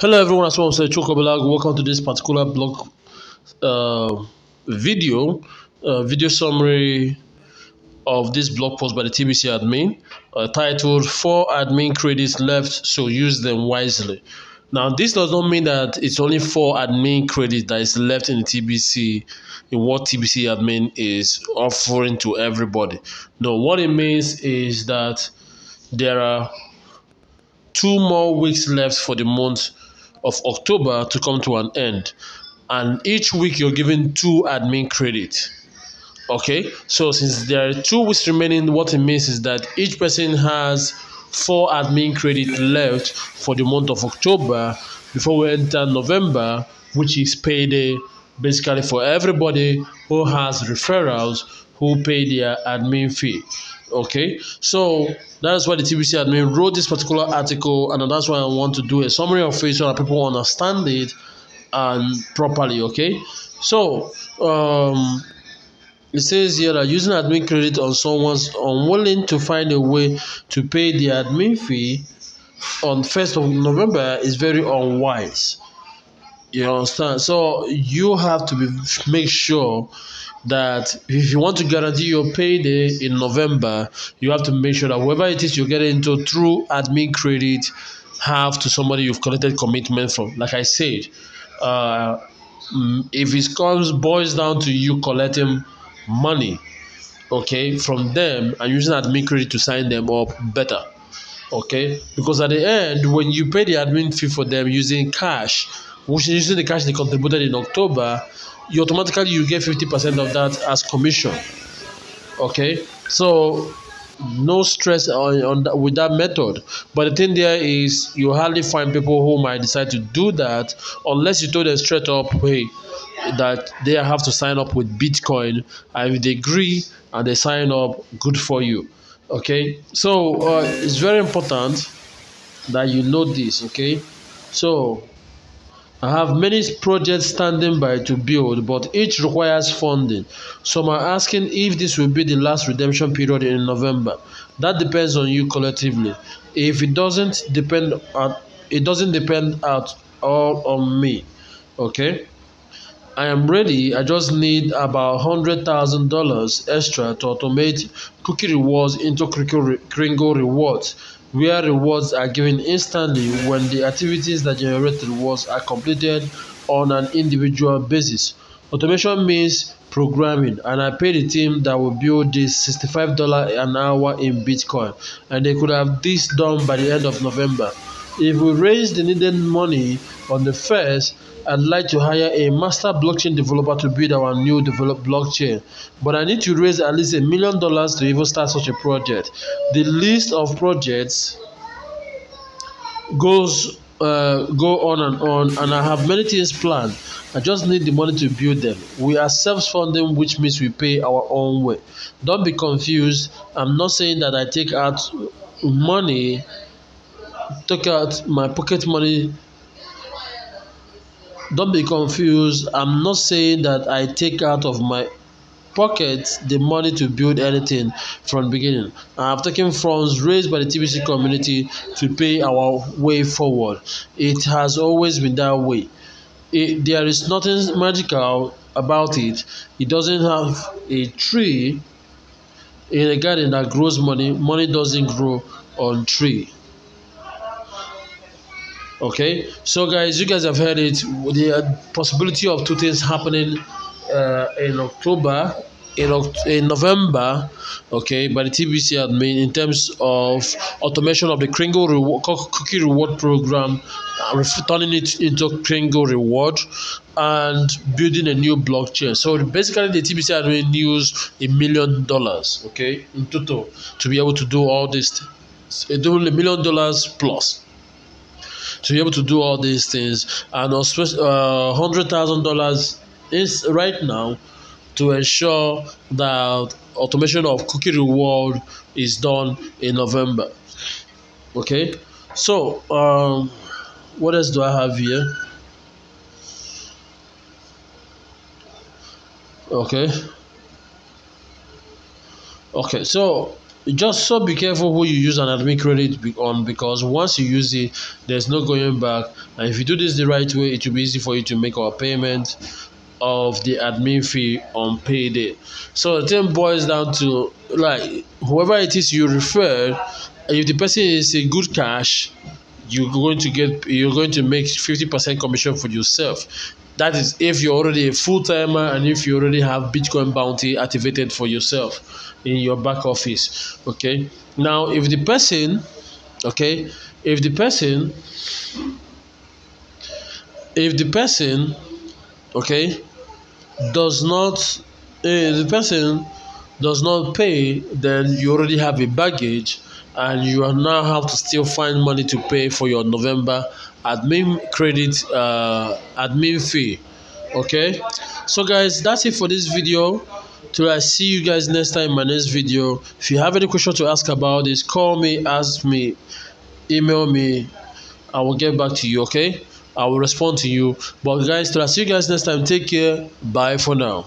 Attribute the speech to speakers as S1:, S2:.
S1: Hello everyone, as well as Chokobelag. Welcome to this particular blog uh, video, uh, video summary of this blog post by the TBC admin uh, titled Four Admin Credits Left, So Use Them Wisely. Now, this does not mean that it's only four admin credits that is left in the TBC, in what TBC admin is offering to everybody. No, what it means is that there are two more weeks left for the month of October to come to an end. And each week you're given two admin credit. Okay, so since there are two weeks remaining, what it means is that each person has four admin credit left for the month of October before we enter November, which is payday basically for everybody who has referrals who pay their admin fee. Okay, so that's why the TBC admin wrote this particular article, and that's why I want to do a summary of it so that people understand it and properly. Okay, so um, it says here that using admin credit on someone's unwilling to find a way to pay the admin fee on 1st of November is very unwise. You understand? So you have to be make sure that if you want to guarantee your payday in November, you have to make sure that whoever it is you get into through admin credit have to somebody you've collected commitment from. Like I said, uh, if it comes boils down to you collecting money, okay, from them and using admin credit to sign them up, better. Okay, because at the end, when you pay the admin fee for them using cash, which is using the cash they contributed in October, you automatically you get 50% of that as commission. Okay? So no stress on, on that, with that method. But the thing there is you hardly find people who might decide to do that unless you told them straight up hey that they have to sign up with bitcoin. And if they agree and they sign up good for you. Okay? So uh, it's very important that you know this okay? So I have many projects standing by to build, but each requires funding. Some are asking if this will be the last redemption period in November. That depends on you collectively. If it doesn't depend at it doesn't depend at all on me. Okay? I am ready. I just need about hundred thousand dollars extra to automate cookie rewards into Kringle rewards where rewards are given instantly when the activities that generate rewards are completed on an individual basis. Automation means programming, and I pay the team that will build this $65 an hour in Bitcoin, and they could have this done by the end of November. If we raise the needed money on the first, I'd like to hire a master blockchain developer to build our new developed blockchain, but I need to raise at least a million dollars to even start such a project. The list of projects goes uh, go on and on, and I have many things planned. I just need the money to build them. We are self-funding, which means we pay our own way. Don't be confused. I'm not saying that I take out money, take out my pocket money. Don't be confused. I'm not saying that i take out of my pocket the money to build anything from beginning. I have taken funds raised by the tbc community to pay our way forward. It has always been that way. It, there is nothing magical about it. It doesn't have a tree in a garden that grows money. Money doesn't grow on tree okay? So guys you guys have heard it. The possibility of two things happening uh, in october in, in november okay by the tbc admin in terms of automation of the kringle reward, cookie reward program uh, turning it into kringle reward and building a new blockchain. So basically the tbc admin used a million dollars okay in total to be able to do all this doing a million dollars plus to be able to do all these things and uh, hundred thousand dollars is right now to ensure that automation of cookie reward is done in November. Okay, so um, what else do I have here? Okay. Okay, so just so be careful who you use an admin credit on because once you use it there's no going back. And if you do this the right way it will be easy for you to make our payment of the admin fee on payday. So the thing boils down to like whoever it is you refer if the person is a good cash you're going to get you're going to make 50% commission for yourself that is if you're already a full-timer and if you already have bitcoin bounty activated for yourself in your back office okay? Now if the person okay if the person if the person okay does not if the person does not pay then you already have a baggage and you are now have to still find money to pay for your November admin credit uh, admin fee. Okay, so guys, that's it for this video. Till I see you guys next time in my next video. If you have any question to ask about this, call me, ask me, email me. I will get back to you. Okay, I will respond to you. But guys, till I see you guys next time, take care. Bye for now.